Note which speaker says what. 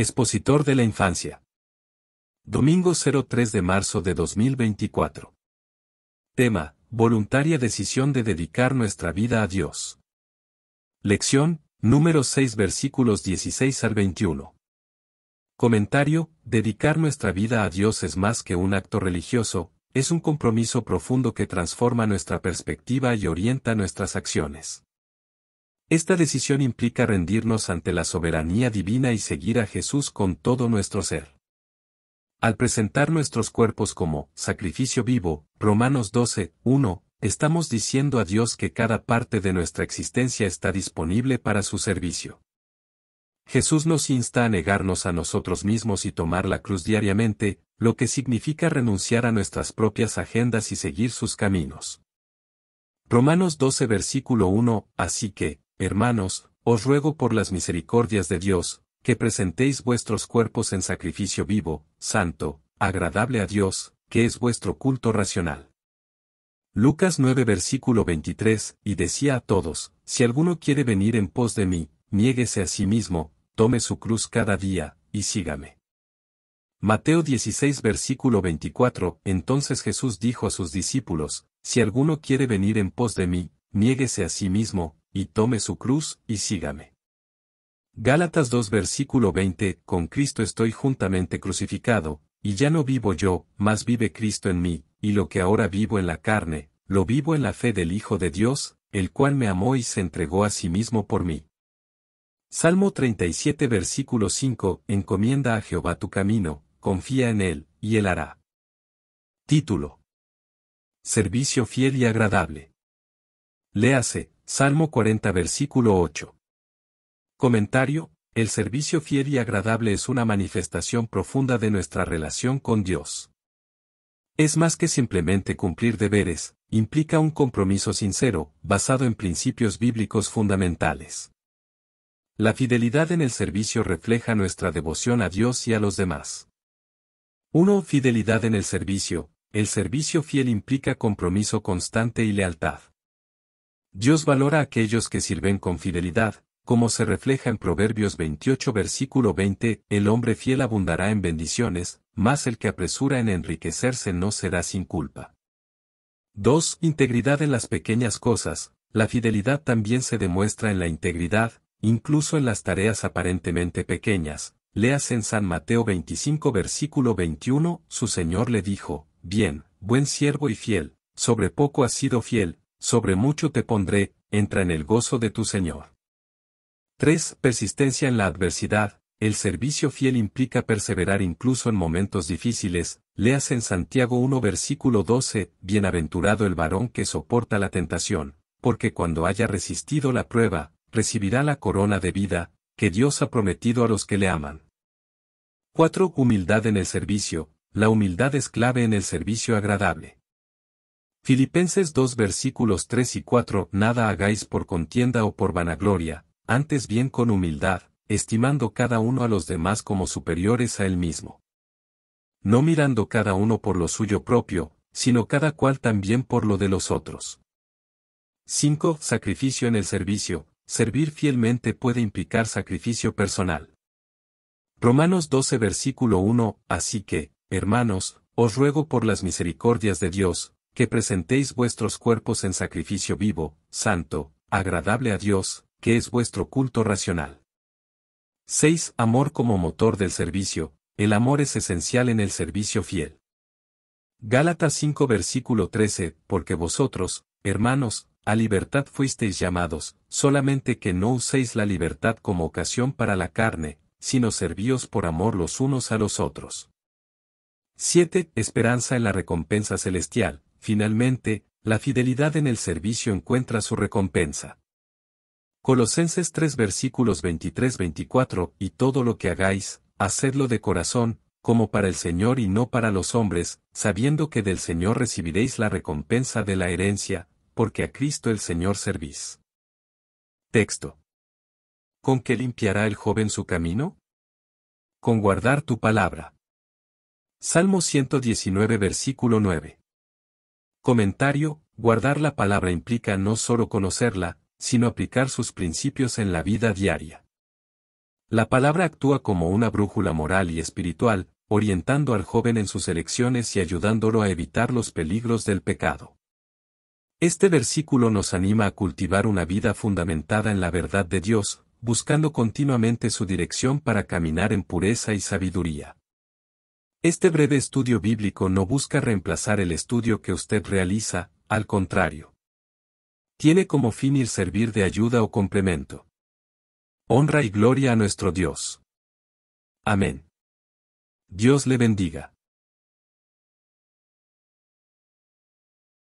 Speaker 1: expositor de la infancia. Domingo 03 de marzo de 2024. Tema, voluntaria decisión de dedicar nuestra vida a Dios. Lección, número 6 versículos 16 al 21. Comentario, dedicar nuestra vida a Dios es más que un acto religioso, es un compromiso profundo que transforma nuestra perspectiva y orienta nuestras acciones. Esta decisión implica rendirnos ante la soberanía divina y seguir a Jesús con todo nuestro ser. Al presentar nuestros cuerpos como sacrificio vivo, Romanos 12, 1, estamos diciendo a Dios que cada parte de nuestra existencia está disponible para su servicio. Jesús nos insta a negarnos a nosotros mismos y tomar la cruz diariamente, lo que significa renunciar a nuestras propias agendas y seguir sus caminos. Romanos 12 versículo 1, Así que, hermanos, os ruego por las misericordias de Dios, que presentéis vuestros cuerpos en sacrificio vivo, santo, agradable a Dios, que es vuestro culto racional. Lucas 9 versículo 23, y decía a todos, si alguno quiere venir en pos de mí, niéguese a sí mismo, tome su cruz cada día, y sígame. Mateo 16 versículo 24, entonces Jesús dijo a sus discípulos, si alguno quiere venir en pos de mí, niéguese a sí mismo, y tome su cruz, y sígame. Gálatas 2 versículo 20, con Cristo estoy juntamente crucificado, y ya no vivo yo, mas vive Cristo en mí, y lo que ahora vivo en la carne, lo vivo en la fe del Hijo de Dios, el cual me amó y se entregó a sí mismo por mí. Salmo 37 versículo 5, encomienda a Jehová tu camino, confía en él, y él hará. Título. Servicio fiel y agradable. Léase, Salmo 40 versículo 8. Comentario, el servicio fiel y agradable es una manifestación profunda de nuestra relación con Dios. Es más que simplemente cumplir deberes, implica un compromiso sincero, basado en principios bíblicos fundamentales. La fidelidad en el servicio refleja nuestra devoción a Dios y a los demás. 1. Fidelidad en el servicio. El servicio fiel implica compromiso constante y lealtad. Dios valora a aquellos que sirven con fidelidad, como se refleja en Proverbios 28 versículo 20, el hombre fiel abundará en bendiciones, mas el que apresura en enriquecerse no será sin culpa. 2. Integridad en las pequeñas cosas. La fidelidad también se demuestra en la integridad, incluso en las tareas aparentemente pequeñas. Leas en San Mateo 25 versículo 21, su Señor le dijo, Bien, buen siervo y fiel, sobre poco has sido fiel, sobre mucho te pondré, entra en el gozo de tu Señor. 3. Persistencia en la adversidad. El servicio fiel implica perseverar incluso en momentos difíciles. Leas en Santiago 1 versículo 12, Bienaventurado el varón que soporta la tentación, porque cuando haya resistido la prueba, recibirá la corona de vida, que Dios ha prometido a los que le aman. 4. Humildad en el servicio. La humildad es clave en el servicio agradable. Filipenses 2 versículos 3 y 4 Nada hagáis por contienda o por vanagloria, antes bien con humildad, estimando cada uno a los demás como superiores a él mismo. No mirando cada uno por lo suyo propio, sino cada cual también por lo de los otros. 5. Sacrificio en el servicio. Servir fielmente puede implicar sacrificio personal. Romanos 12 versículo 1 Así que, hermanos, os ruego por las misericordias de Dios, que presentéis vuestros cuerpos en sacrificio vivo, santo, agradable a Dios, que es vuestro culto racional. 6. Amor como motor del servicio. El amor es esencial en el servicio fiel. Gálatas 5 versículo 13, porque vosotros, hermanos, a libertad fuisteis llamados, solamente que no uséis la libertad como ocasión para la carne, sino servíos por amor los unos a los otros. 7. Esperanza en la recompensa celestial. Finalmente, la fidelidad en el servicio encuentra su recompensa. Colosenses 3 versículos 23-24 Y todo lo que hagáis, hacedlo de corazón, como para el Señor y no para los hombres, sabiendo que del Señor recibiréis la recompensa de la herencia, porque a Cristo el Señor servís. Texto. ¿Con qué limpiará el joven su camino? Con guardar tu palabra. Salmo 119 versículo 9. Comentario, guardar la palabra implica no solo conocerla, sino aplicar sus principios en la vida diaria. La palabra actúa como una brújula moral y espiritual, orientando al joven en sus elecciones y ayudándolo a evitar los peligros del pecado. Este versículo nos anima a cultivar una vida fundamentada en la verdad de Dios, buscando continuamente su dirección para caminar en pureza y sabiduría. Este breve estudio bíblico no busca reemplazar el estudio que usted realiza, al contrario. Tiene como fin ir servir de ayuda o complemento. Honra y gloria a nuestro Dios. Amén. Dios le bendiga.